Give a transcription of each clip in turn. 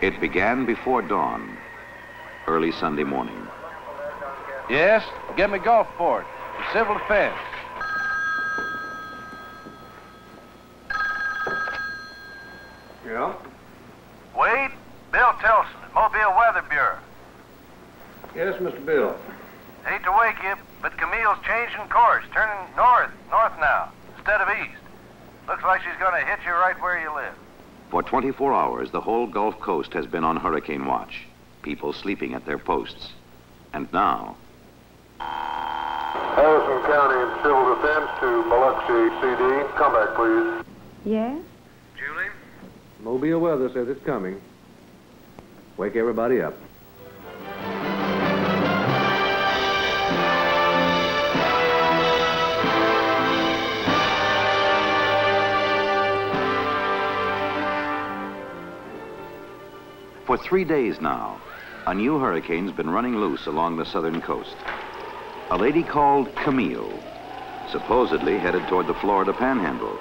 It began before dawn, early Sunday morning. Yes? Get me golf Gulfport. Civil defense. Yeah? Wade, Bill Tilson, Mobile Weather Bureau. Yes, Mr. Bill. Hate to wake you, but Camille's changing course, turning north, north now, instead of east. Looks like she's going to hit you right where you live. For 24 hours, the whole Gulf Coast has been on hurricane watch. People sleeping at their posts. And now, Harrison County Civil Defense to Biloxi CD. Come back, please. Yes? Julie? Mobile weather says it's coming. Wake everybody up. For three days now, a new hurricane's been running loose along the southern coast. A lady called Camille, supposedly headed toward the Florida panhandle,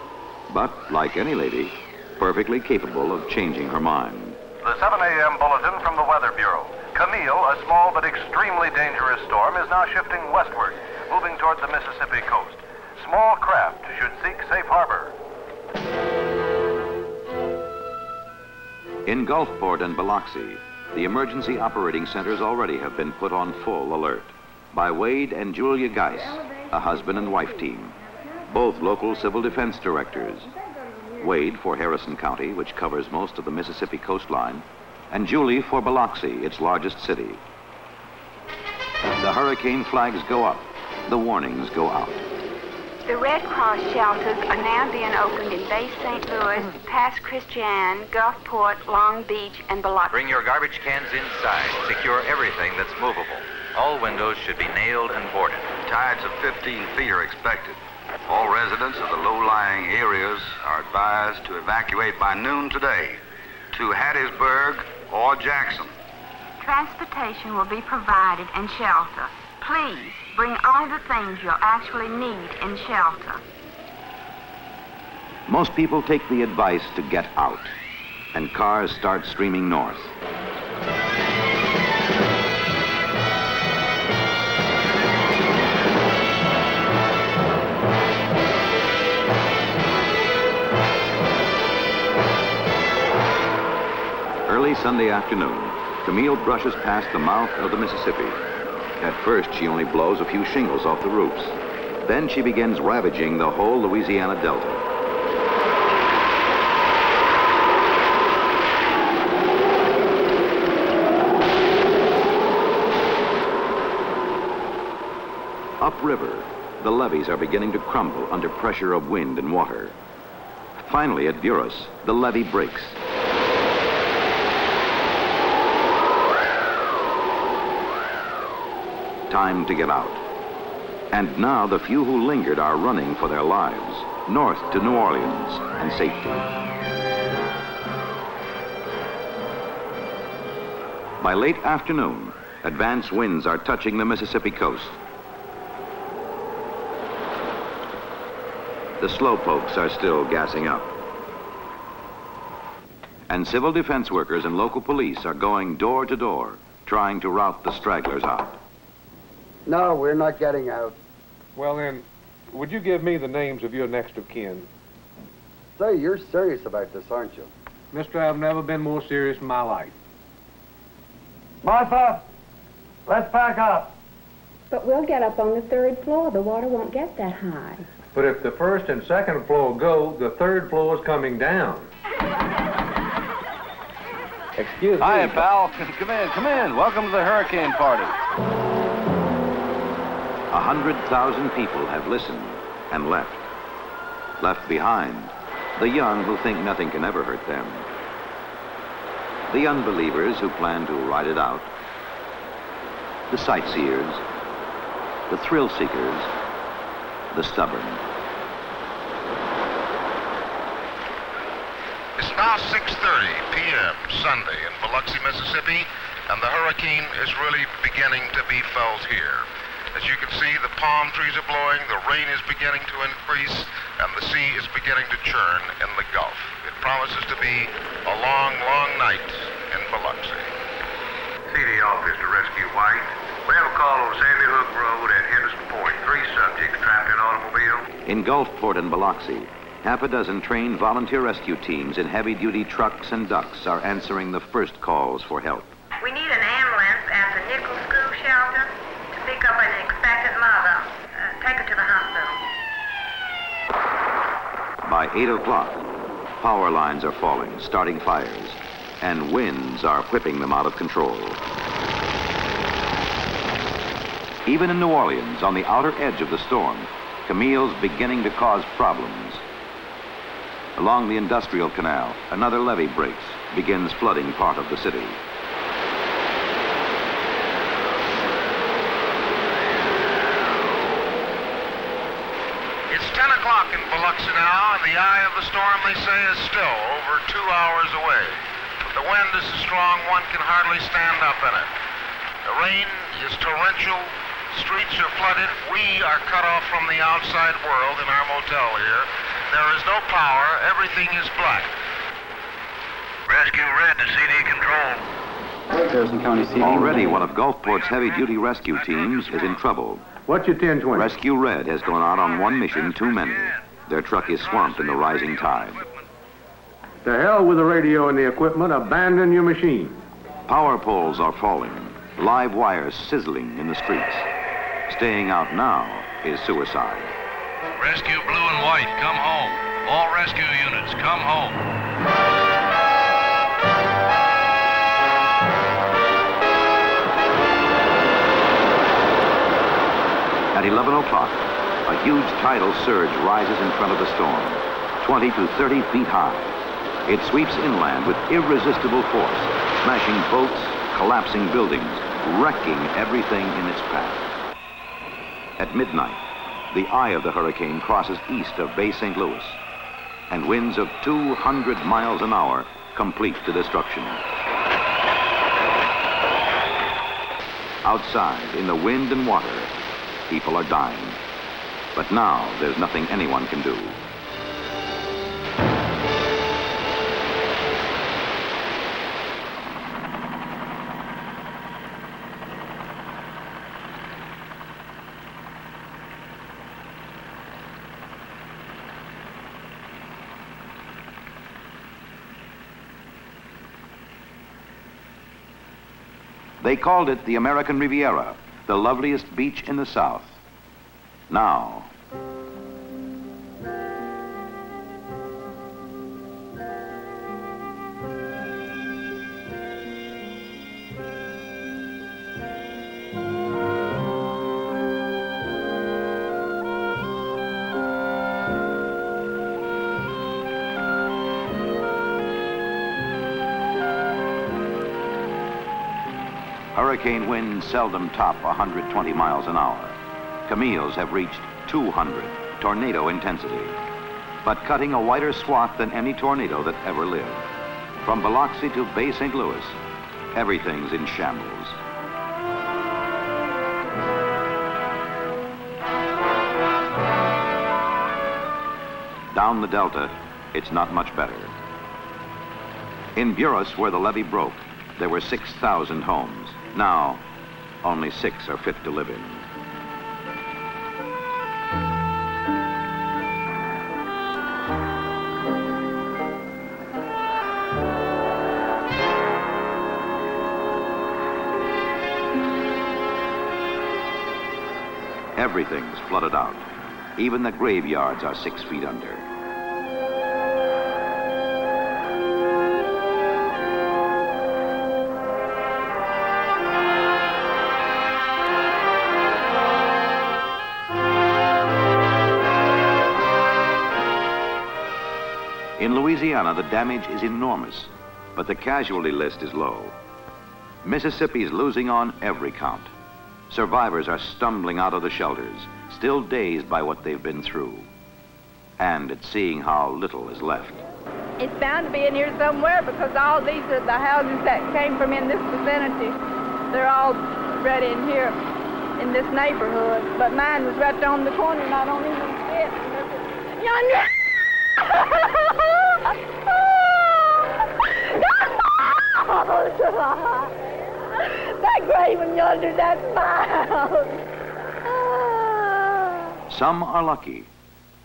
but like any lady, perfectly capable of changing her mind. The 7 a.m. bulletin from the Weather Bureau. Camille, a small but extremely dangerous storm, is now shifting westward, moving toward the Mississippi coast. Small craft should seek safe harbor. In Gulfport and Biloxi, the emergency operating centers already have been put on full alert by Wade and Julia Guice, a husband and wife team, both local civil defense directors. Wade for Harrison County, which covers most of the Mississippi coastline, and Julie for Biloxi, its largest city. The hurricane flags go up, the warnings go out. The Red Cross shelters are now being opened in Bay St. Louis, Pass Christian, Gulfport, Long Beach, and Biloxi. Bring your garbage cans inside. Secure everything that's movable. All windows should be nailed and boarded. Tides of 15 feet are expected. All residents of the low-lying areas are advised to evacuate by noon today to Hattiesburg or Jackson. Transportation will be provided and shelter. Please bring all the things you'll actually need in shelter. Most people take the advice to get out, and cars start streaming north. Early Sunday afternoon, Camille brushes past the mouth of the Mississippi. At first, she only blows a few shingles off the roofs. Then she begins ravaging the whole Louisiana Delta. Upriver, the levees are beginning to crumble under pressure of wind and water. Finally, at Buras, the levee breaks. Time to get out. And now the few who lingered are running for their lives, north to New Orleans and safety. By late afternoon, advance winds are touching the Mississippi coast. The slowpokes are still gassing up. And civil defense workers and local police are going door to door, trying to rout the stragglers out. No, we're not getting out. Well, then, would you give me the names of your next of kin? Say, you're serious about this, aren't you? Mister, I've never been more serious in my life. Martha, let's pack up. But we'll get up on the third floor. The water won't get that high. But if the first and second floor go, the third floor is coming down. Excuse Hiya, me. pal. Come in, come in. Welcome to the hurricane party. A hundred thousand people have listened and left. Left behind, the young who think nothing can ever hurt them. The unbelievers who plan to ride it out. The sightseers. The thrill seekers. The stubborn. It's now 6.30 p.m. Sunday in Biloxi, Mississippi, and the hurricane is really beginning to be felt here. As you can see, the palm trees are blowing, the rain is beginning to increase, and the sea is beginning to churn in the Gulf. It promises to be a long, long night in Biloxi. CD office to Rescue White. We have a call on Sandy Hook Road at Henderson Point. Three subjects trapped in automobile. In Gulfport and Biloxi, half a dozen trained volunteer rescue teams in heavy-duty trucks and ducks are answering the first calls for help. We need an ambulance at the Nichols School Shelter to pick up an expectant mother. Uh, take her to the hospital. By 8 o'clock, power lines are falling, starting fires, and winds are whipping them out of control. Even in New Orleans, on the outer edge of the storm, Camille's beginning to cause problems. Along the industrial canal, another levee breaks, begins flooding part of the city. It's 10 o'clock in Biloxi now, and the eye of the storm, they say, is still over two hours away. But the wind is so strong one can hardly stand up in it. The rain is torrential, streets are flooded. We are cut off from the outside world in our motel here. There is no power, everything is black. Rescue Red to CD control. Harrison County CD. Already, one of Gulfport's heavy-duty rescue teams is in trouble. What's your 1020? Rescue Red has gone out on one mission too many. Their truck is swamped in the rising tide. To hell with the radio and the equipment. Abandon your machine. Power poles are falling, live wires sizzling in the streets. Staying out now is suicide. Rescue Blue and White, come home. All rescue units, come home. At 11 o'clock, a huge tidal surge rises in front of the storm, 20 to 30 feet high. It sweeps inland with irresistible force, smashing boats, collapsing buildings, wrecking everything in its path. At midnight, the eye of the hurricane crosses east of Bay St. Louis, and winds of 200 miles an hour complete the destruction. Outside, in the wind and water, people are dying. But now, there's nothing anyone can do. They called it the American Riviera, the loveliest beach in the South. Now, hurricane winds seldom top 120 miles an hour. Camille's have reached 200, tornado intensity. But cutting a wider swath than any tornado that ever lived. From Biloxi to Bay St. Louis, everything's in shambles. Down the Delta, it's not much better. In Buras, where the levee broke, there were 6,000 homes. Now, only six are fit to live in. Everything's flooded out. Even the graveyards are six feet under. Louisiana, the damage is enormous, but the casualty list is low. Mississippi's losing on every count. Survivors are stumbling out of the shelters, still dazed by what they've been through, and at seeing how little is left. It's bound to be in here somewhere because all these are the houses that came from in this vicinity. They're all right in here in this neighborhood. But mine was right on the corner, not on even it. Yonder. house. that grave yonder, that's my. Ah. Some are lucky,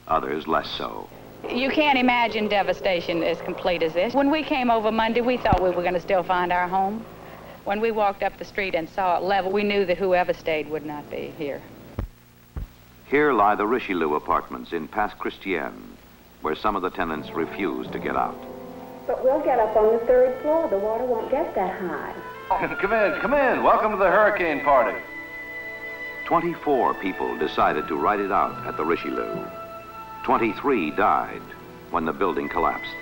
others less so. You can't imagine devastation as complete as this. When we came over Monday, we thought we were going to still find our home. When we walked up the street and saw it level, we knew that whoever stayed would not be here. Here lie the Richelieu apartments in Pass Christian, where some of the tenants refuse to get out. But we'll get up on the third floor. The water won't get that high. come in, come in. Welcome to the hurricane party. 24 people decided to ride it out at the Richelieu. 23 died when the building collapsed.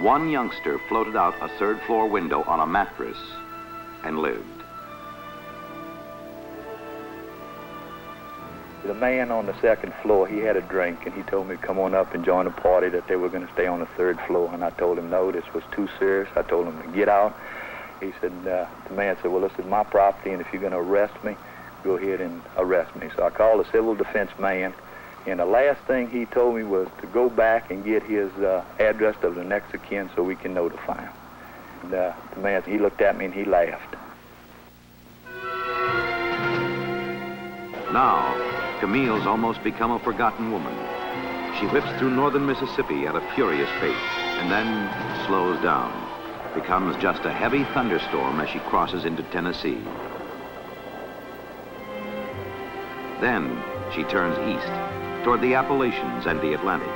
One youngster floated out a third floor window on a mattress and lived. The man on the second floor, he had a drink, and he told me to come on up and join the party, that they were going to stay on the third floor. And I told him, no, this was too serious. I told him to get out. He said, uh, the man said, well, this is my property, and if you're going to arrest me, go ahead and arrest me. So I called the civil defense man, and the last thing he told me was to go back and get his uh, address of the next of kin so we can notify him. And uh, the man, he looked at me and he laughed. Now, Camille's almost become a forgotten woman. She whips through northern Mississippi at a furious pace and then slows down, becomes just a heavy thunderstorm as she crosses into Tennessee. Then she turns east toward the Appalachians and the Atlantic.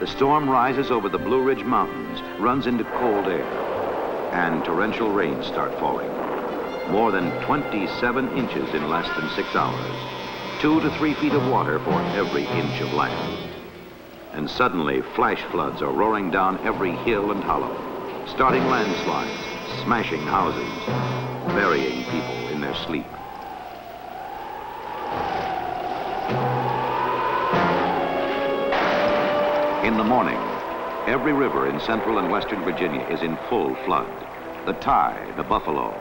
The storm rises over the Blue Ridge Mountains, runs into cold air, and torrential rains start falling. More than 27 inches in less than six hours. Two to three feet of water for every inch of land. And suddenly, flash floods are roaring down every hill and hollow, starting landslides, smashing houses, burying people in their sleep. In the morning, every river in central and western Virginia is in full flood. The Tye, the Buffalo,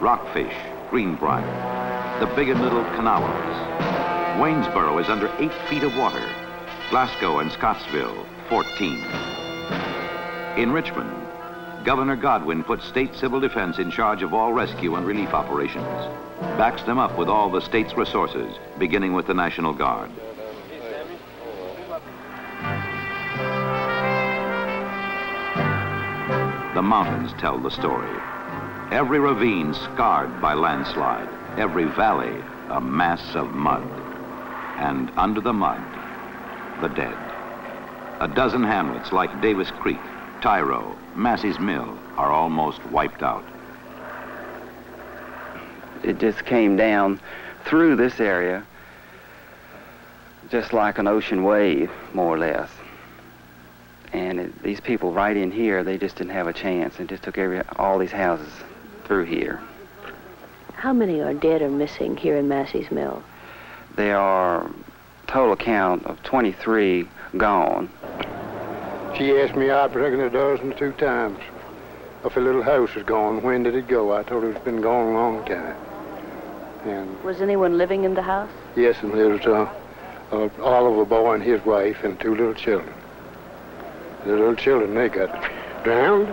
Rockfish, Greenbrier, the big and little Kanawhas. Waynesboro is under eight feet of water. Glasgow and Scottsville, 14. In Richmond, Governor Godwin put state civil defense in charge of all rescue and relief operations. Backs them up with all the state's resources, beginning with the National Guard. The mountains tell the story. Every ravine scarred by landslide, every valley a mass of mud. And under the mud, the dead. A dozen hamlets like Davis Creek, Tyro, Massies Mill are almost wiped out. It just came down through this area just like an ocean wave, more or less. And it, these people right in here, they just didn't have a chance. It just took every all these houses through here. How many are dead or missing here in Massies Mill? There are total count of 23 gone. She asked me, I reckon a dozen two times, if a little house is gone, when did it go? I told her it's been gone a long time. And Was anyone living in the house? yes, and there's uh, uh, Oliver boy and his wife and two little children. The little children, they got drowned.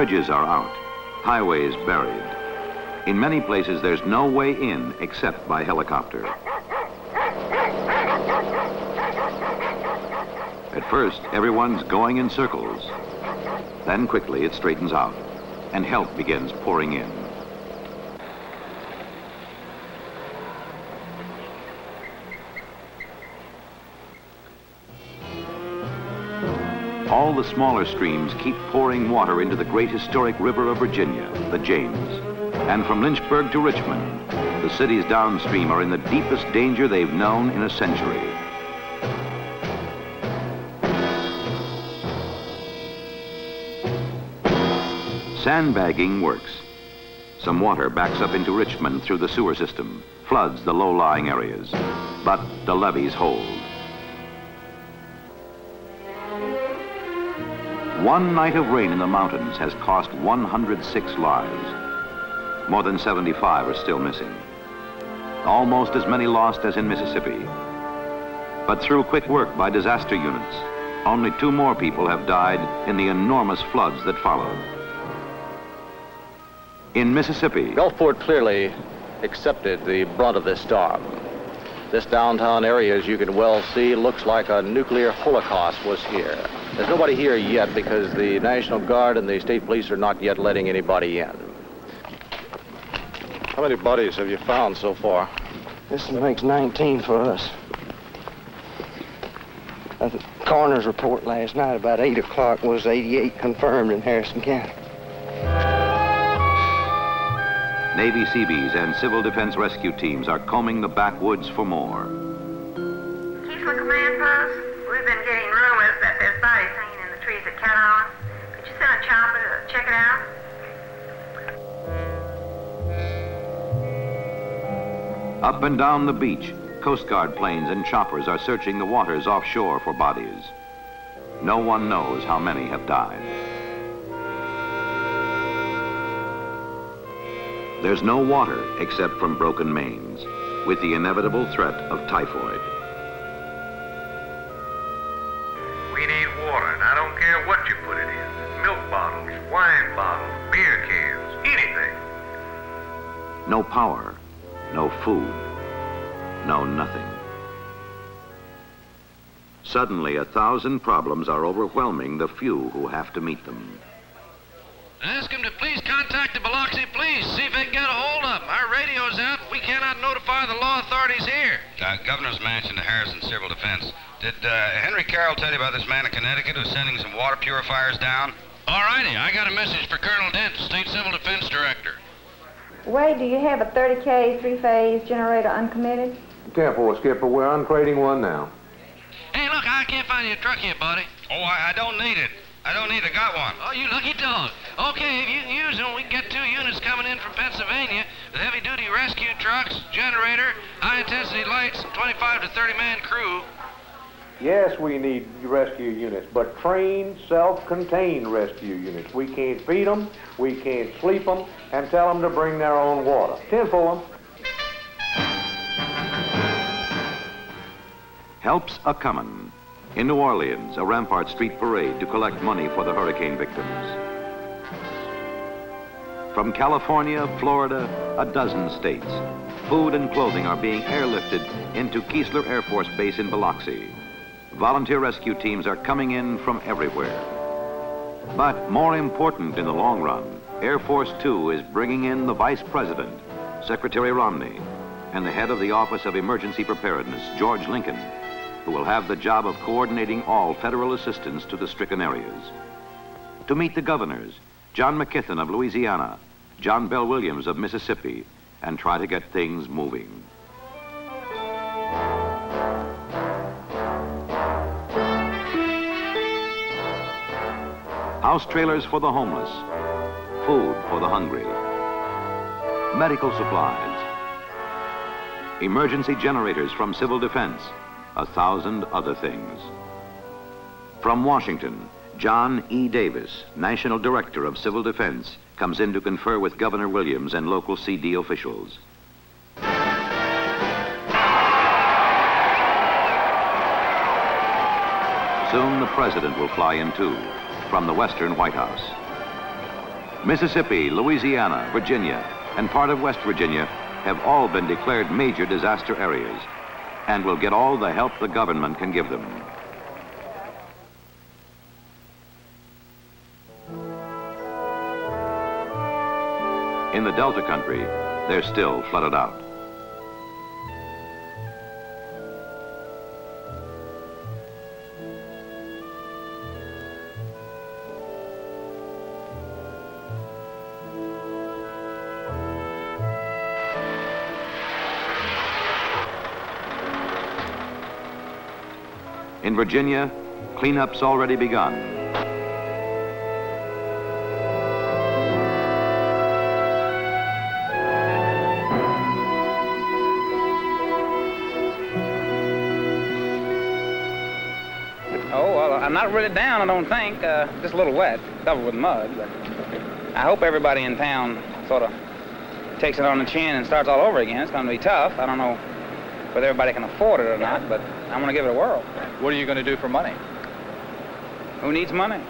Bridges are out, highways buried. In many places, there's no way in except by helicopter. At first, everyone's going in circles. Then quickly it straightens out, and help begins pouring in. All the smaller streams keep pouring water into the great historic river of Virginia, the James. And from Lynchburg to Richmond, the cities downstream are in the deepest danger they've known in a century. Sandbagging works. Some water backs up into Richmond through the sewer system, floods the low-lying areas. But the levees hold. One night of rain in the mountains has cost 106 lives. More than 75 are still missing. Almost as many lost as in Mississippi. But through quick work by disaster units, only two more people have died in the enormous floods that followed. In Mississippi, Gulfport clearly accepted the brunt of this storm. This downtown area, as you can well see, looks like a nuclear holocaust was here. There's nobody here yet because the National Guard and the state police are not yet letting anybody in. How many bodies have you found so far? This makes 19 for us. Uh, The coroner's report last night about 8 o'clock was 88 confirmed in Harrison County. Navy Seabees and Civil Defense Rescue teams are combing the backwoods for more. Keesler Command Post, we've been getting rumors that there's bodies hanging in the trees at Catalan. Could you send a chopper to check it out? Up and down the beach, Coast Guard planes and choppers are searching the waters offshore for bodies. No one knows how many have died. There's no water except from broken mains, with the inevitable threat of typhoid. Food, no nothing. Suddenly, a thousand problems are overwhelming the few who have to meet them. Ask him to please contact the Biloxi police, see if they can get a hold of him. Our radio's out. We cannot notify the law authorities here. Uh, Governor's Mansion to Harrison Civil Defense. Did uh, Henry Carroll tell you about this man in Connecticut who's sending some water purifiers down? All righty, I got a message for Colonel Dent, State Civil Defense Director. Wade, do you have a 30K three-phase generator uncommitted? Careful, Skipper. We're uncrating one now. Hey, look, I can't find your truck here, buddy. Oh, I, I don't need it. I don't need it. Got one. Oh, you lucky dog. Okay, if you can use them, we can get two units coming in from Pennsylvania with heavy-duty rescue trucks, generator, high-intensity lights, 25 to 30-man crew. Yes, we need rescue units, but trained, self-contained rescue units. We can't feed them, we can't sleep them, and tell them to bring their own water. Ten for them. Helps a comin'. In New Orleans, a Rampart Street parade to collect money for the hurricane victims. From California, Florida, a dozen states, food and clothing are being airlifted into Keesler Air Force Base in Biloxi. Volunteer rescue teams are coming in from everywhere. But more important in the long run, Air Force Two is bringing in the Vice President, Secretary Romney, and the head of the Office of Emergency Preparedness, George Lincoln, who will have the job of coordinating all federal assistance to the stricken areas. To meet the governors, John McKeithen of Louisiana, John Bell Williams of Mississippi, and try to get things moving. House trailers for the homeless, food for the hungry, medical supplies, emergency generators from civil defense, a thousand other things. From Washington, John E. Davis, National Director of Civil Defense, comes in to confer with Governor Williams and local CD officials. Soon the President will fly in too, from the Western White House. Mississippi, Louisiana, Virginia, and part of West Virginia have all been declared major disaster areas and will get all the help the government can give them. In the Delta country, they're still flooded out. In Virginia, cleanup's already begun. Oh, well, I'm not really down, I don't think. Uh, just a little wet, covered with mud. But I hope everybody in town sort of takes it on the chin and starts all over again. It's going to be tough. I don't know whether everybody can afford it or not, but I'm going to give it a whirl. What are you going to do for money? Who needs money?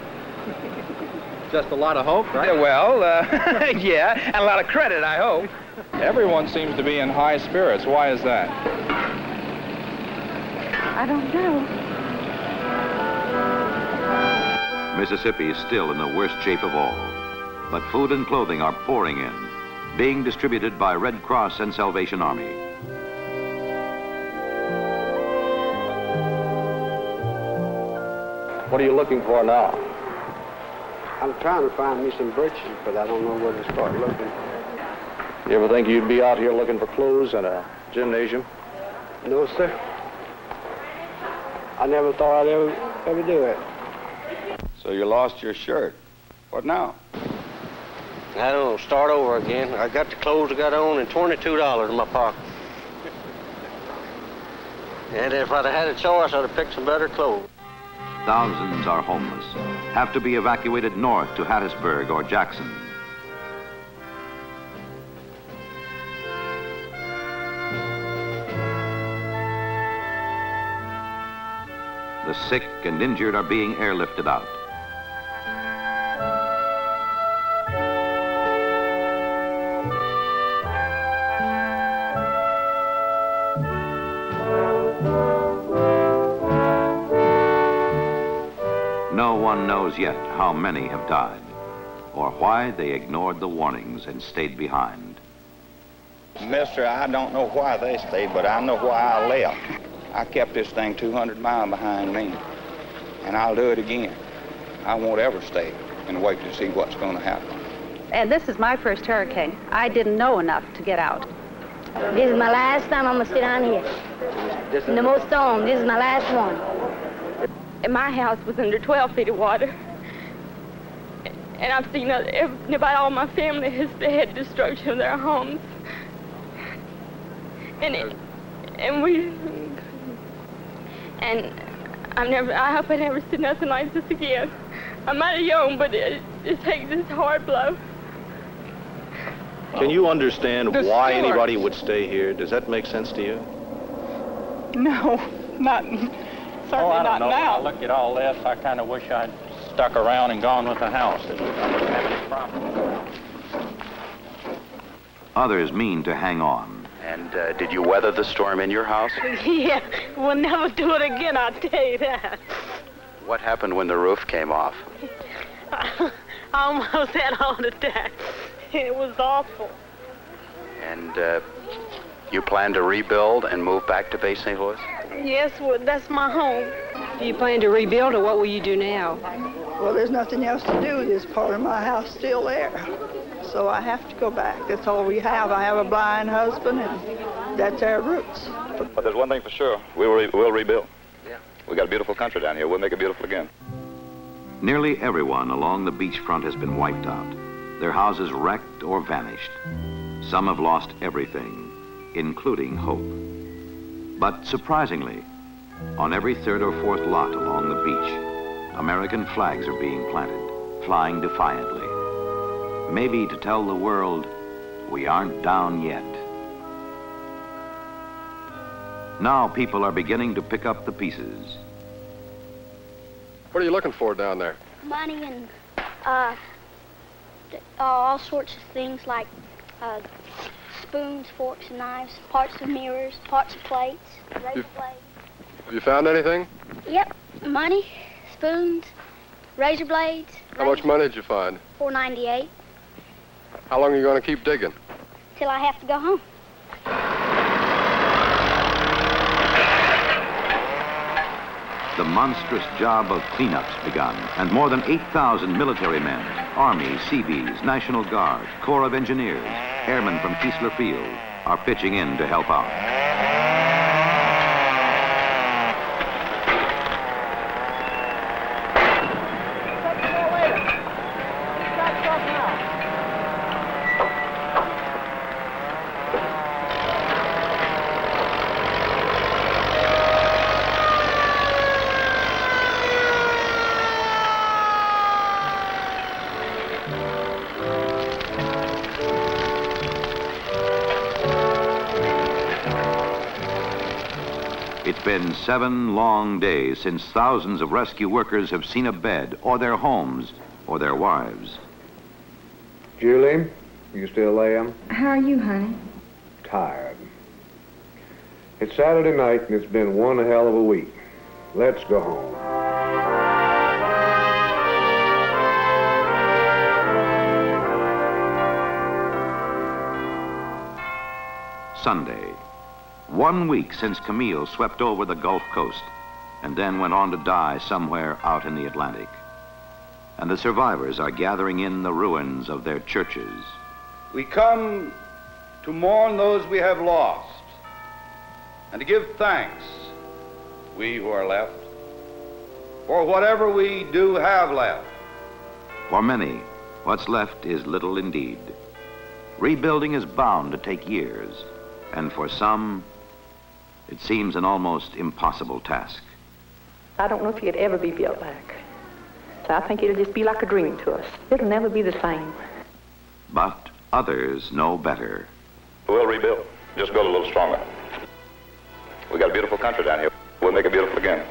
Just a lot of hope, right? Yeah, well, uh, yeah, and a lot of credit, I hope. Everyone seems to be in high spirits. Why is that? I don't know. Mississippi is still in the worst shape of all. But food and clothing are pouring in, being distributed by Red Cross and Salvation Army. What are you looking for now? I'm trying to find me some breeches, but I don't know where to start looking. You ever think you'd be out here looking for clothes in a gymnasium? No, sir. I never thought I'd ever, ever do it. So you lost your shirt. What now? I don't know, start over again. I got the clothes I got on and $22 in my pocket. And if I'd have had a choice, I'd have picked some better clothes. Thousands are homeless, have to be evacuated north to Hattiesburg or Jackson. The sick and injured are being airlifted out. Knows yet how many have died or why they ignored the warnings and stayed behind. Mister, I don't know why they stayed, but I know why I left. I kept this thing 200 miles behind me, and I'll do it again. I won't ever stay and wait to see what's going to happen. And this is my first hurricane. I didn't know enough to get out. This is my last time I'm gonna sit down here. In the most storm, this is my last one. And my house was under 12 feet of water. And I've seen other, about all my family has had destruction of their homes. And it, and we and I'm never I hope I never see nothing like this again. I'm mighty young, but it, it takes this hard blow. Can you understand The why sewer. anybody would stay here? Does that make sense to you? No, not, certainly oh, I not don't know. now. I look at all this, I kind of wish I'd stuck around and gone with the house. I wouldn't have any problem. Others mean to hang on. And uh, did you weather the storm in your house? yeah, we'll never do it again, I'll tell you that. What happened when the roof came off? I almost had a heart attack. It was awful. And uh, you plan to rebuild and move back to Bay St. Louis? Yes, well, that's my home. Do you plan to rebuild, or what will you do now? Well, there's nothing else to do. There's part of my house still there. So I have to go back. That's all we have. I have a blind husband, and that's our roots. But there's one thing for sure. We will, re- we'll rebuild. Yeah. We got a beautiful country down here. We'll make it beautiful again. Nearly everyone along the beachfront has been wiped out, their houses wrecked or vanished. Some have lost everything, including hope. But surprisingly, on every third or fourth lot along the beach, American flags are being planted, flying defiantly. Maybe to tell the world, we aren't down yet. Now people are beginning to pick up the pieces. What are you looking for down there? Money and uh, uh, all sorts of things like uh, spoons, forks, and knives, parts of mirrors, parts of plates, razor You- blades. Have you found anything? Yep, money, spoons, razor blades. How much money did you find? Four ninety eight. How long are you going to keep digging? Till I have to go home. The monstrous job of cleanup's begun, and more than 8,000 military men, Army, Seabees, National Guard, Corps of Engineers, airmen from Keesler Field, are pitching in to help out. Been seven long days since thousands of rescue workers have seen a bed, or their homes, or their wives. Julie, you still there? How are you, honey? Tired. It's Saturday night and it's been one hell of a week. Let's go home. Sunday. One week since Camille swept over the Gulf Coast and then went on to die somewhere out in the Atlantic. And the survivors are gathering in the ruins of their churches. We come to mourn those we have lost and to give thanks, we who are left, for whatever we do have left. For many, what's left is little indeed. Rebuilding is bound to take years, and for some, it seems an almost impossible task. I don't know if it'd ever be built back. So I think it'll just be like a dream to us. It'll never be the same. But others know better. We'll rebuild. Just build a little stronger. We got a beautiful country down here. We'll make it beautiful again.